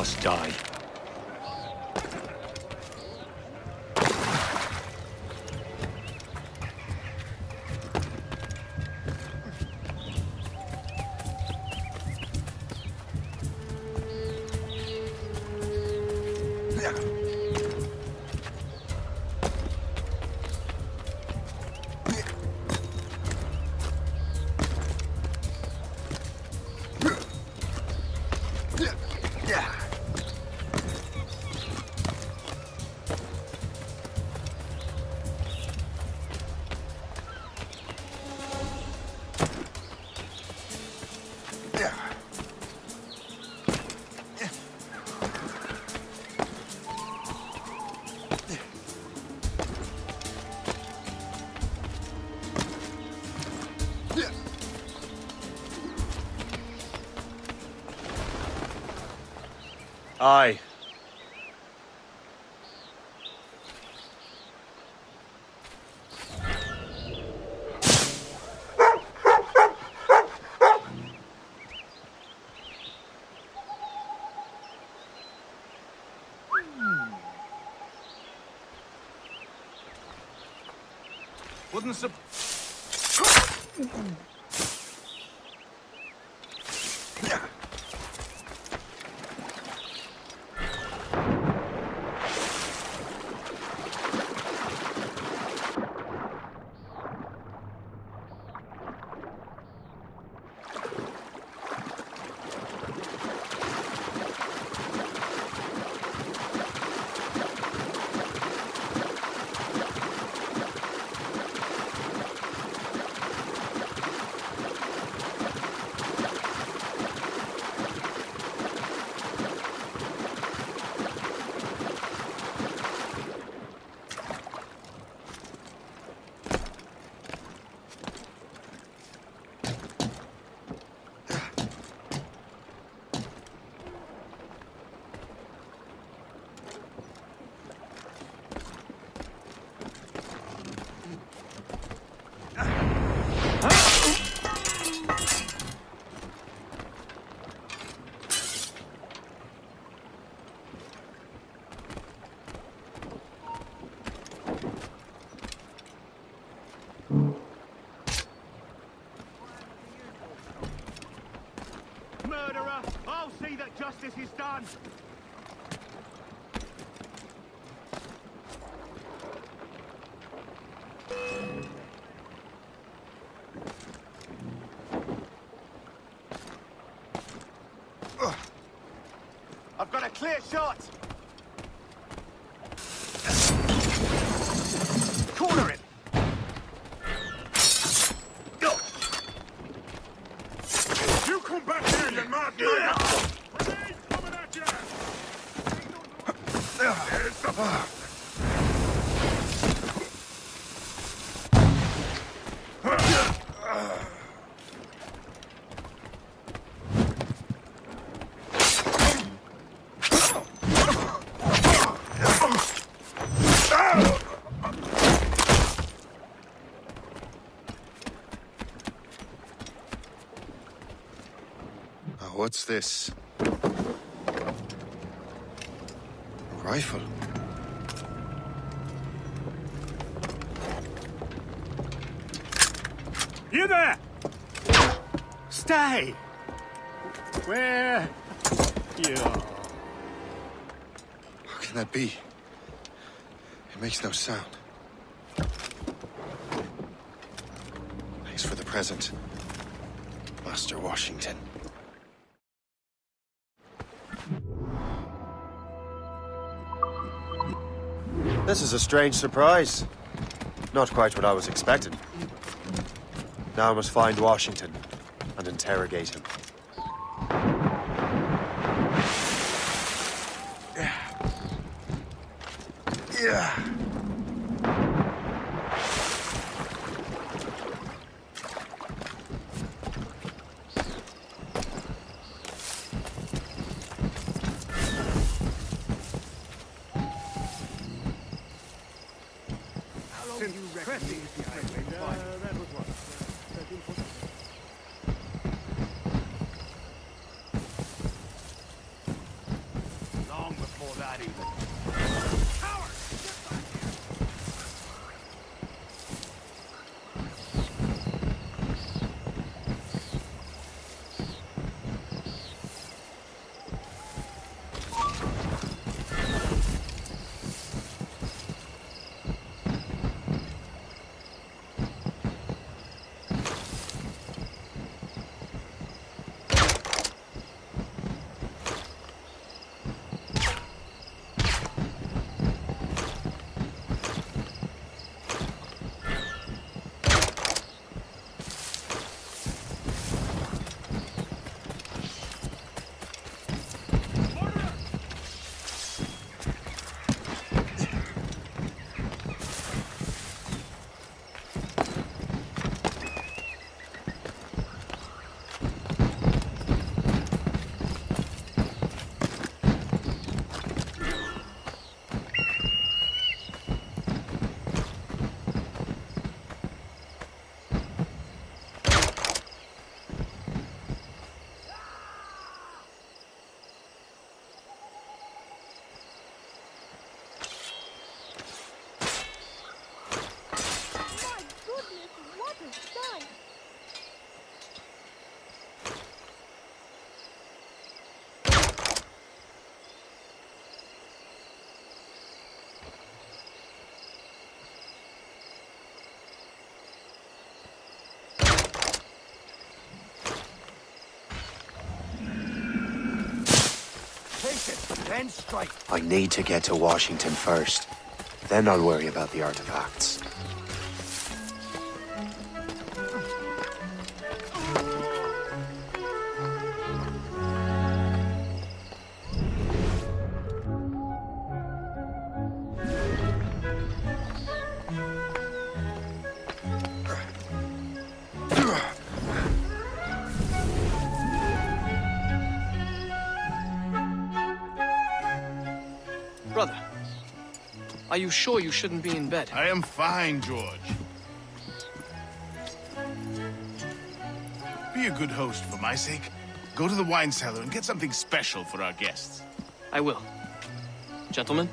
must die. Aye. Wouldn't sup... that justice is done! I've got a clear shot! Corner him! You come back here, you mad nigger! Grenade coming at you! There's the... Now, what's this? A rifle. You there! Stay! Where? You. How can that be? It makes no sound. Thanks for the present, Master Washington. This is a strange surprise. Not quite what I was expecting. Now I must find Washington and interrogate him. Yeah. Since Cressy is behind me, uh, that was what? uh, 13, 14? Before that even. My goodness, what a sight! Take it, then strike. I need to get to Washington first. Then I'll worry about the artifacts. Are you sure you shouldn't be in bed? I am fine, George. Be a good host for my sake. Go to the wine cellar and get something special for our guests. I will. Gentlemen,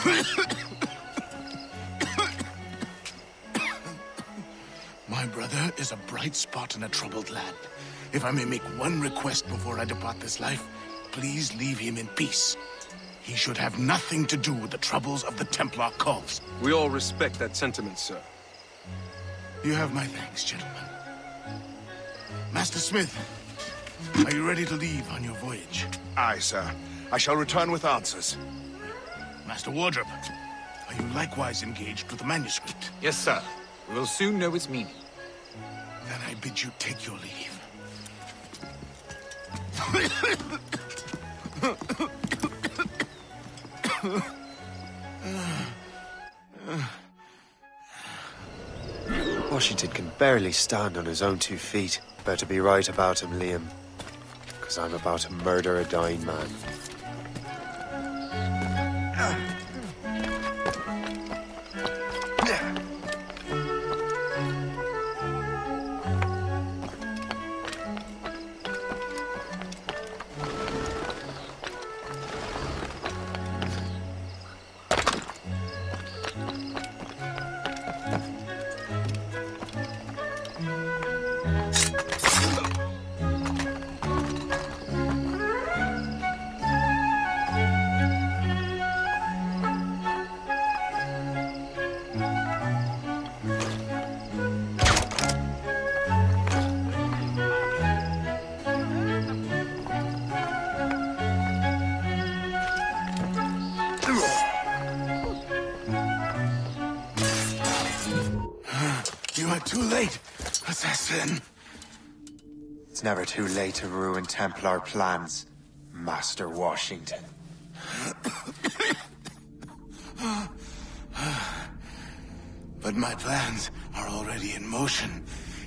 My brother is a bright spot in a troubled land. If I may make one request before I depart this life, please leave him in peace. He should have nothing to do with the troubles of the Templar cause. We all respect that sentiment, sir. You have my thanks, gentlemen. Master Smith, are you ready to leave on your voyage? Aye, sir. I shall return with answers. Master Wardrop, are you likewise engaged with the manuscript? Yes, sir. We will soon know its meaning. Then I bid you take your leave. Washington can barely stand on his own two feet. Better be right about him, Liam. Because I'm about to murder a dying man. It's never too late to ruin Templar plans, Master Washington. But my plans are already in motion.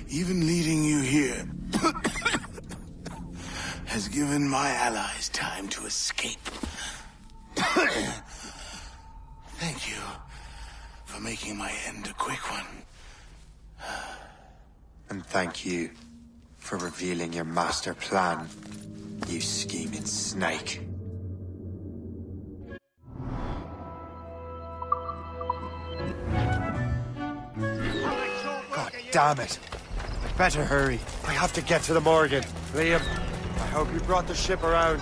Even leading you here has given my allies time to escape. Thank you for making my end a quick one. And thank you for revealing your master plan, you scheming snake. God damn it. I'd better hurry. I have to get to the Morrigan. Liam, I hope you brought the ship around.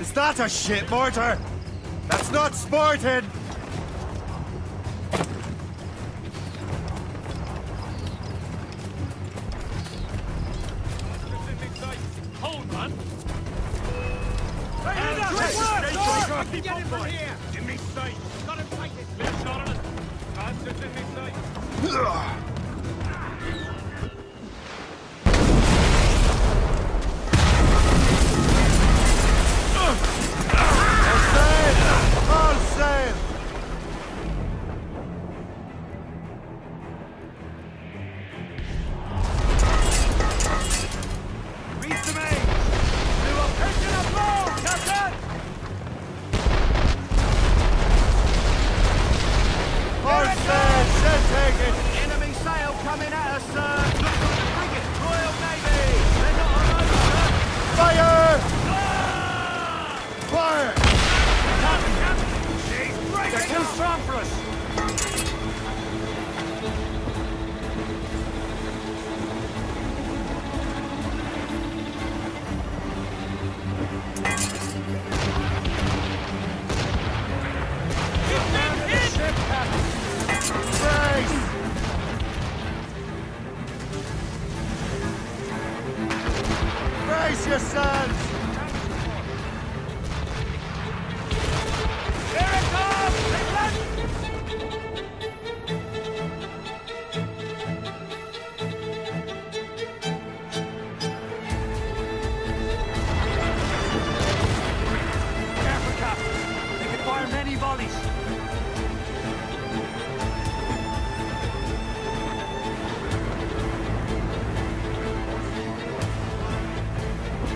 Is that a shit mortar? That's not sporting! Hold, man. Get him from here! In me sight! Got him sighted! Clear shot on it! Bastards in me sight!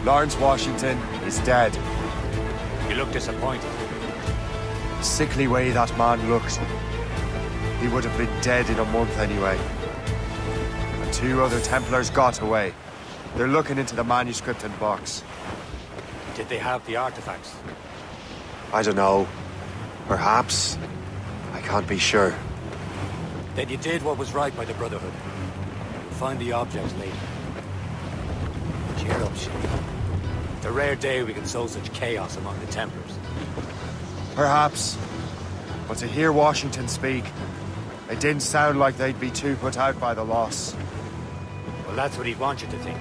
Lawrence Washington is dead. You look disappointed. The sickly way that man looked. He would have been dead in a month anyway. And two other Templars got away. They're looking into the manuscript and box. Did they have the artifacts? I don't know. Perhaps. I can't be sure. Then you did what was right by the Brotherhood. You'll find the objects later. Cheer up, Shay. It's a rare day we can sow such chaos among the Templars. Perhaps. But to hear Washington speak, it didn't sound like they'd be too put out by the loss. Well, that's what he'd want you to think.